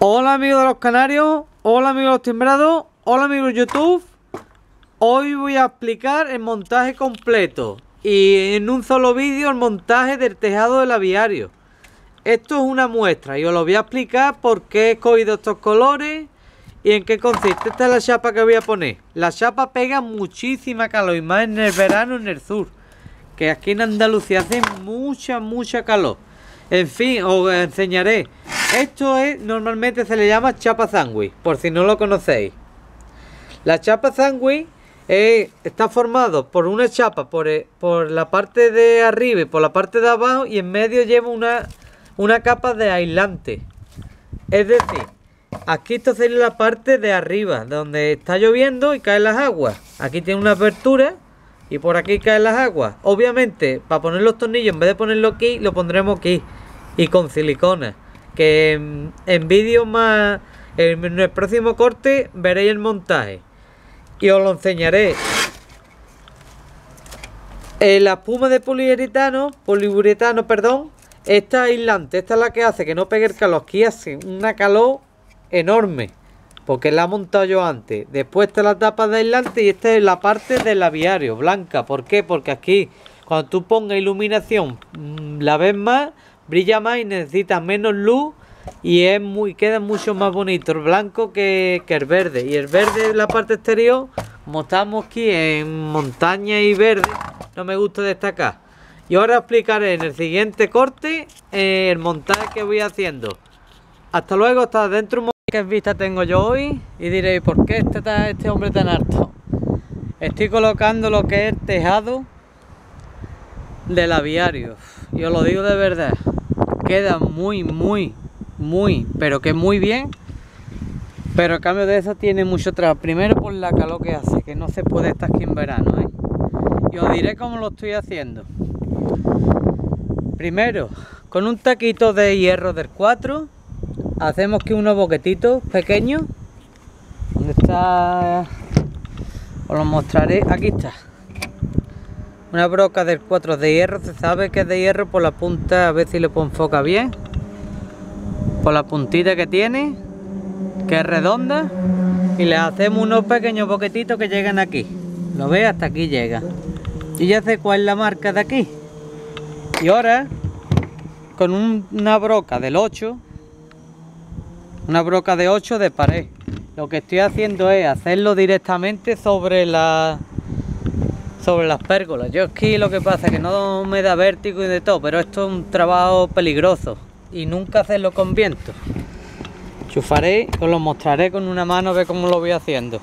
Hola amigos de los canarios, hola amigos de los timbrados, hola amigos de YouTube. Hoy voy a explicar el montaje completo y en un solo vídeo el montaje del tejado del aviario. Esto es una muestra y os lo voy a explicar por qué he escogido estos colores y en qué consiste. Esta es la chapa que voy a poner. La chapa pega muchísima calor y más en el verano en el sur. Que aquí en Andalucía hace mucha, mucha calor. En fin, os enseñaré. Esto es, normalmente se le llama chapa sandwich, por si no lo conocéis. La chapa sandwich está formado por una chapa por, eh, por, la parte de arriba y por la parte de abajo y en medio lleva una, una capa de aislante. Es decir, aquí esto sería la parte de arriba, donde está lloviendo y caen las aguas. Aquí tiene una abertura y por aquí caen las aguas. Obviamente, para poner los tornillos, en vez de ponerlo aquí, lo pondremos aquí y con silicona. Que en, vídeo más, en el próximo corte veréis el montaje y os lo enseñaré. Eh, la espuma de poliuretano, poliuretano, perdón, esta aislante, esta es la que hace que no pegue el calor. Aquí hace una calor enorme, porque la he montado yo antes. Después está la tapa de aislante y esta es la parte del aviario, blanca. ¿Por qué? Porque aquí, cuando tú pongas iluminación, mm, la ves más brilla más y necesita menos luz y es muy queda mucho más bonito el blanco que, el verde y el verde la parte exterior como estamos aquí en montaña y verde no me gusta destacar y ahora explicaré en el siguiente corte eh, el montaje que voy haciendo hasta luego hasta dentro un ¿Qué vista tengo yo hoy? Y diréis, ¿por qué está este hombre tan alto? Estoy colocando lo que es el tejado del aviario. Y os lo digo de verdad queda muy, muy, muy, pero que muy bien. Pero a cambio de eso tiene mucho trabajo. Primero por la calor que hace, que no se puede estar aquí en verano. ¿eh? Y os diré cómo lo estoy haciendo. Primero, con un taquito de hierro del 4, hacemos que unos boquetitos pequeños. ¿Dónde está? Os lo mostraré. Aquí está. Una broca del 4 de hierro, se sabe que es de hierro por la punta, a ver si lo enfoca bien. Por la puntita que tiene, que es redonda. Y le hacemos unos pequeños boquetitos que llegan aquí. ¿Lo ve? Hasta aquí llega. Y ya sé cuál es la marca de aquí. Y ahora, con una broca del 8, una broca de 8 de pared. Lo que estoy haciendo es hacerlo directamente sobre la sobre las pérgolas. Yo aquí lo que pasa es que no me da vértigo y de todo, pero esto es un trabajo peligroso y nunca hacerlo con viento. Chufaré, os lo mostraré con una mano, ve cómo lo voy haciendo.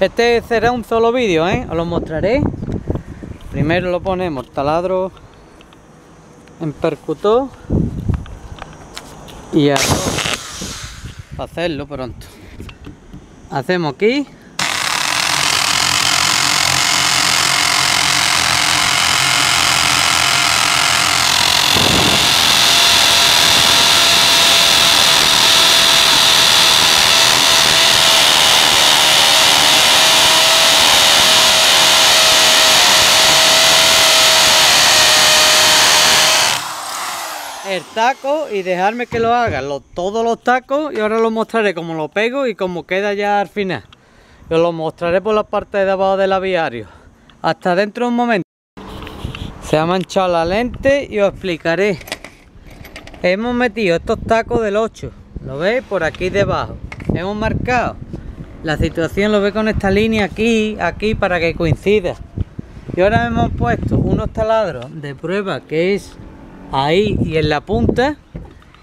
Este será un solo vídeo, ¿eh? Os lo mostraré. Primero lo ponemos taladro en percutor y a hacerlo pronto. Hacemos aquí el taco y dejarme que lo haga todos los tacos y ahora lo mostraré cómo lo pego y cómo queda ya al final. Yo lo mostraré por la parte de abajo del aviario. Hasta dentro de un momento. Se ha manchado la lente y os explicaré. Hemos metido estos tacos del 8. ¿Lo veis? Por aquí debajo. Hemos marcado. La situación lo ve con esta línea aquí, aquí para que coincida. Y ahora hemos puesto unos taladros de prueba que es ahí y en la punta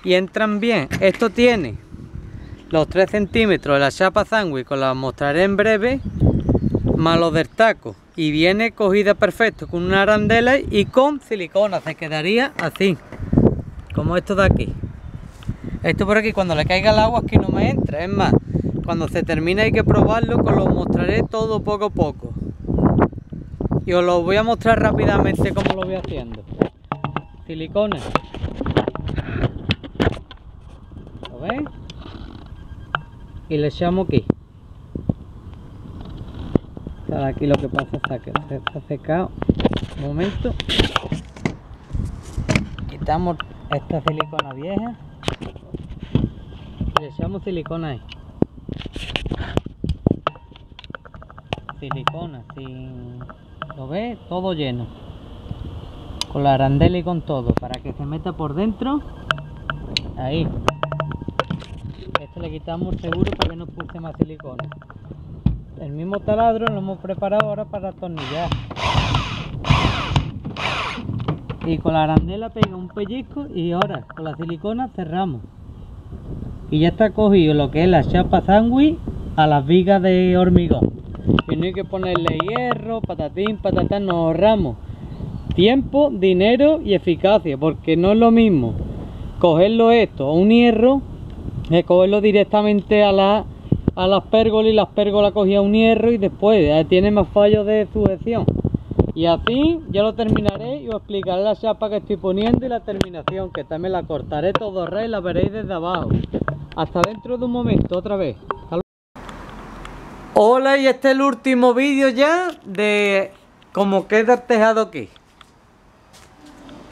y entran bien. Esto tiene los 3 centímetros de la chapa sandwich, con la mostraré en breve, más los del taco. Y viene cogida perfecto con una arandela y con silicona, se quedaría así, como esto de aquí. Esto por aquí, cuando le caiga el agua es que no me entra, es más, cuando se termine hay que probarlo, que lo mostraré todo poco a poco. Y os lo voy a mostrar rápidamente cómo lo voy haciendo silicona. ¿Lo ves? Y le echamos aquí. aquí lo que pasa es que se está secado. Un momento. Quitamos esta silicona vieja. le echamos silicona ahí. Silicona, sin... ¿Lo ves? Todo lleno. Con la arandela y con todo, para que se meta por dentro. Ahí. Este le quitamos seguro para que no puse más silicona. El mismo taladro lo hemos preparado ahora para atornillar. Y con la arandela pega un pellizco y ahora con la silicona cerramos. Y ya está cogido lo que es la chapa sándwich a las vigas de hormigón. Y no hay que ponerle hierro, patatín, patatán, nos ahorramos tiempo, dinero y eficacia, porque no es lo mismo cogerlo esto a un hierro que cogerlo directamente a la a las pérgolas y las pérgolas cogía un hierro y después tiene más fallos de sujeción. Y así ya lo terminaré y os explicaré la chapa que estoy poniendo y la terminación que también la cortaré todo rey y la veréis desde abajo. Hasta dentro de un momento otra vez. Hola y este es el último vídeo ya de cómo queda el tejado aquí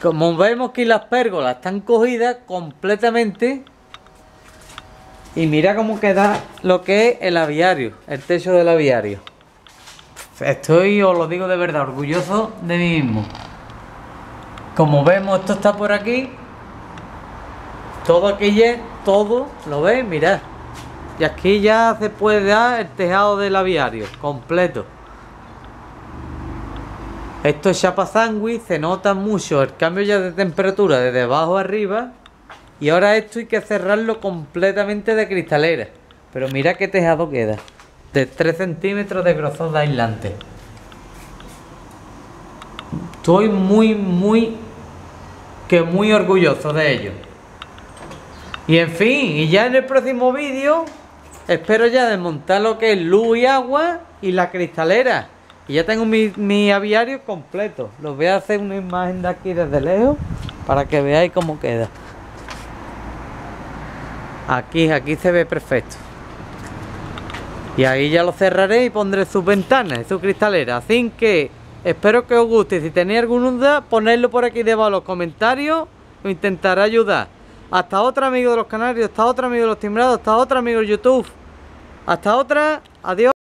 como vemos que las pérgolas están cogidas completamente y mira cómo queda lo que es el aviario, el techo del aviario. Estoy, os lo digo de verdad, orgulloso de mí mismo. Como vemos, esto está por aquí. Todo aquí ya, todo, ¿lo veis? Mirad. Y aquí ya se puede dar el tejado del aviario, completo. Esto es chapa sándwich, se nota mucho el cambio ya de temperatura desde abajo arriba. Y ahora esto hay que cerrarlo completamente de cristalera. Pero mira qué tejado queda. De 3 centímetros de grosor de aislante. Estoy muy, muy, que muy orgulloso de ello. Y en fin, y ya en el próximo vídeo espero ya desmontar lo que es luz y agua y la cristalera. Y ya tengo mi, mi aviario completo. Los voy a hacer una imagen de aquí desde lejos para que veáis cómo queda. Aquí, aquí se ve perfecto. Y ahí ya lo cerraré y pondré sus ventanas y su cristalera. Así que espero que os guste. Si tenéis alguna duda, ponedlo por aquí debajo en los comentarios. Lo intentaré ayudar. Hasta otra amigo de los canarios, hasta otra amigo de los timbrados, hasta otra amigo de YouTube. Hasta otra. Adiós.